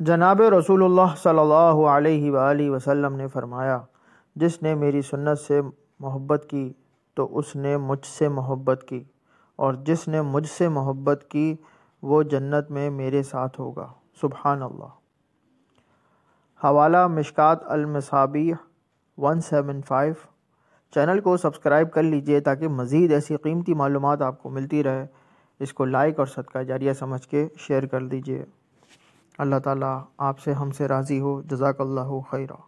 जनाब रसूलुल्लाह सल्लल्लाहु अलैहि वसल्लम ने फरमाया, जिसने मेरी सुन्नत से मोहब्बत की तो उसने मुझसे मोहब्बत की, और जिसने मुझसे मोहब्बत की, वो जन्नत में मेरे साथ होगा। सुबहान अल्लाह हवाला मिशकात अलमसाबी वन सेवन फाइव। चैनल को सब्सक्राइब कर लीजिए, ताकि मज़ीद ऐसी कीमती मालूम आपको मिलती रहे। इसको लाइक और सदका जारिया समझ के शेयर कर दीजिए। अल्लाह ताला आपसे हमसे राज़ी हो जज़ाकल्लाहु खैरा।